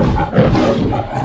I'm